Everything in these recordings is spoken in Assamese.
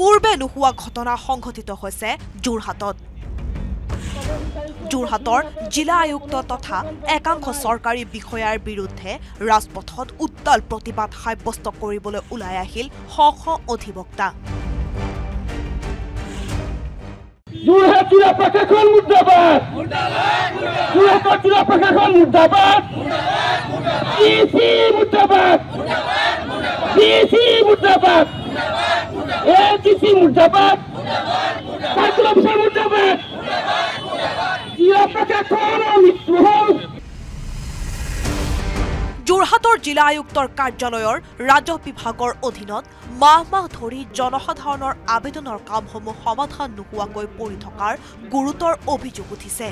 পূৰ্বে নোহোৱা ঘটনা সংঘটিত হৈছে যোৰহাটত। যোৰহাটৰ জিলা আয়ুক্ত তথা একাংশ চৰকাৰী বিষয়াৰ বিৰুদ্ধে ৰাজপথত উত্তাল প্ৰতিবাদ সাব্যস্ত কৰিবলৈ ওলাই আহিল শ শ অধিবক্তা। যোৰহাট জিলা প্ৰশাসন যোৰহাটৰ জিলা প্ৰশাসন মুৰ্দাবাদ চাৰ্কুল অফিচাৰ মুৰ্দাবাদ জিলা প্ৰশাসনৰ মৃত্যু হ'ল। যোৰহাটৰ জিলা আয়ুক্তৰ কাৰ্যালয়ৰ ৰাজহ বিভাগৰ অধীনত মাহ মাহ ধৰি জনসাধাৰণৰ আবেদনৰ কামসমূহ সমাধান নোহোৱাকৈ পৰি থকাৰ গুৰুতৰ অভিযোগ উঠিছে।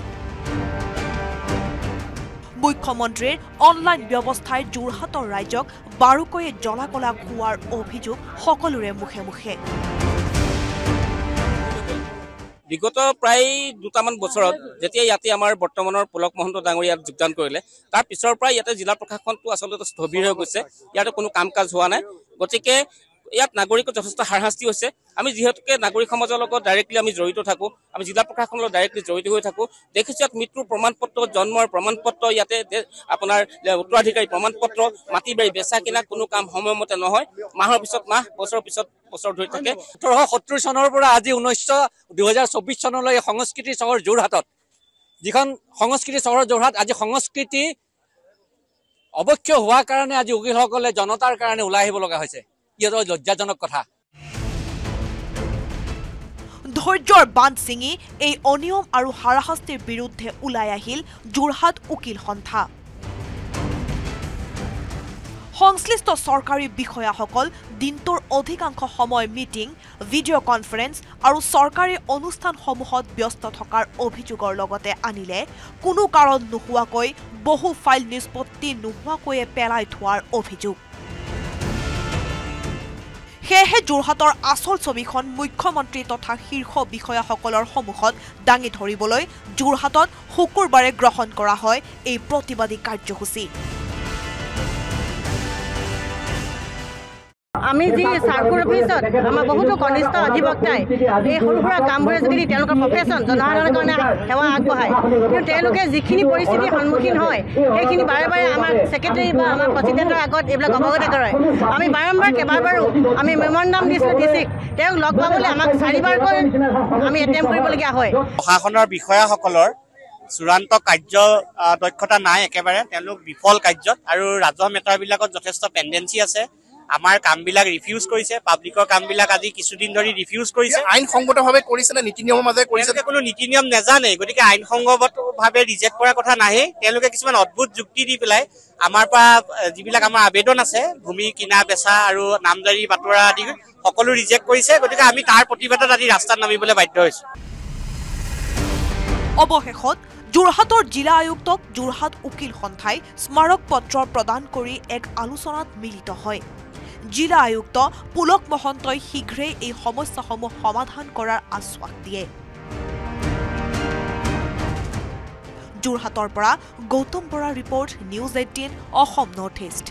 মুখ্যমন্ত্ৰীৰ অনলাইন ব্যৱস্থাই যোৰহাটৰ ৰাইজক বাৰুকৈয়ে জ্বলা কলা খোৱাৰ অভিযোগ সকলোৰে মুখে মুখে। বিগত প্ৰায় দুটামান বছৰত যেতিয়া ইয়াতে আমাৰ বৰ্তমানৰ পুলক মহন্ত ডাঙৰীয়া যোগদান কৰিলে তাৰ পিছৰ পৰা ইয়াতে জিলা প্ৰশাসনটো আচলতে স্থবিৰ হৈ গৈছে। ইয়াতে কোনো কাম কাজ হোৱা নাই। গতিকে ইয়াত নাগৰিকৰ যথেষ্ট হাৰাশাস্তি হৈছে। আমি যিহেতুকে নাগৰিক সমাজৰ লগত ডাইৰেক্টলি আমি জড়িত থাকোঁ আমি জিলা প্ৰশাসনৰ লগত ডাইৰেক্টলি জড়িত হৈ থাকোঁ দেখিছোঁ ইয়াত মৃত্যুৰ প্ৰমাণ পত্ৰ জন্মৰ প্ৰমাণ পত্ৰ ইয়াতে আপোনাৰ উত্তৰাধিকাৰী প্ৰমাণ পত্ৰ মাটি বাৰী বেচা কিনা কোনো কাম সময়মতে নহয় মাহৰ পিছত মাহ বছৰৰ পিছত বছৰ ধৰি থাকে। ওঠৰশ সত্তৰ চনৰ পৰা আজি ঊনৈছশ দুহেজাৰ চৌবিছ চনলৈ সংস্কৃতি চহৰ যোৰহাটত। যিখন সংস্কৃতি চহৰ যোৰহাট আজি সংস্কৃতি অৱক্ষ হোৱাৰ কাৰণে আজি উকিলসকলে জনতাৰ কাৰণে ওলাই আহিব লগা হৈছে। ইহঁতৰ লজ্জাজনক কথা। ধৈৰ্যৰ বান্ধ ছিঙি এই অনিয়ম আৰু হাৰাশাস্তিৰ বিৰুদ্ধে ওলাই আহিল যোৰহাট উকিল সন্থা। সংশ্লিষ্ট চৰকাৰী বিষয়াসকল দিনটোৰ অধিকাংশ সময় মিটিং ভিডিঅ' কনফাৰেন্স আৰু চৰকাৰী অনুষ্ঠানসমূহত ব্যস্ত থকাৰ অভিযোগৰ লগতে আনিলে কোনো কাৰণ নোহোৱাকৈ বহু ফাইল নিষ্পত্তি নোহোৱাকৈয়ে পেলাই থোৱাৰ অভিযোগ। সেয়েহে যোৰহাটৰ আচল ছবিখন মুখ্যমন্ত্ৰী তথা শীৰ্ষ বিষয়াসকলৰ সন্মুখত দাঙি ধৰিবলৈ যোৰহাটত শুকুৰবাৰে গ্ৰহণ কৰা হয় এই প্ৰতিবাদী কাৰ্যসূচী। আমি যি চাৰ্কুল অফিচত আমাৰ বহুতো কনিষ্ঠ অধিবক্তাই এই সৰু সুৰা কামবোৰে যদি তেওঁলোকৰ প্ৰফেশ্যন জনসাধাৰণৰ কাৰণে সেৱা আগবঢ়ায়। কিন্তু তেওঁলোকে যিখিনি পৰিস্থিতিৰ সন্মুখীন হয় সেইখিনি বাৰে বাৰে আমাক ছেক্ৰেটেৰী বা আমাৰ প্ৰেচিডেণ্টৰ আগত এইবিলাক অৱগত কৰে। আমি বাৰম্বাৰ কেইবাবাৰো আমি মেমৰেণ্ডাম দিছিলোঁ ডি চিক তেওঁক লগ পাবলৈ আমাক চাৰিবাৰকৈ আমি এটেম্প কৰিবলগীয়া হয়। প্ৰশাসনৰ বিষয়াসকলৰ চূড়ান্ত কাৰ্য দক্ষতা নাই একেবাৰে। তেওঁলোক বিফল কাৰ্যত আৰু ৰাজহ মেটাৰবিলাকত যথেষ্ট পেণ্ডেঞ্চি আছে। আমাৰ কামবিলাক ৰিফিউজ কৰিছে পাব্লিকৰ কামবিলাক আজি কিছুদিন ধৰি ৰিফিউজ কৰিছে। আইনসংগতভাৱে কৰিছে নে নীতি নিয়মৰ মাজেৰে কৰিছে? কোনো নীতি নিয়ম নাজানে গতিকে আইনসংগতভাৱে ৰিজেক্ট কৰাৰ কথা নাহে। তেওঁলোকে কিছুমান অদ্ভুত যুক্তি দি পেলাই আমাৰ পৰা যিবিলাক আমাৰ আবেদন আছে ভূমি কিনা বেচা আৰু নামজাৰি বাতৰা আদি সকলো ৰিজেক্ট কৰিছে। গতিকে আমি তাৰ প্ৰতিবাদত আজি ৰাস্তাত নামিবলৈ বাধ্য হৈছোঁ। অৱশেষত যোৰহাটৰ জিলা আয়ুক্তক যোৰহাট উকিল সন্থাই স্মাৰক পত্ৰ প্ৰদান কৰি এক আলোচনাত মিলিত হয়। জিলা আয়ুক্ত পুলক মহন্তই শীঘ্ৰেই এই সমস্যাসমূহ সমাধান কৰাৰ আশ্বাস দিয়ে। যোৰহাটৰ পৰা Gautam Bora report news eighteen Assam north east.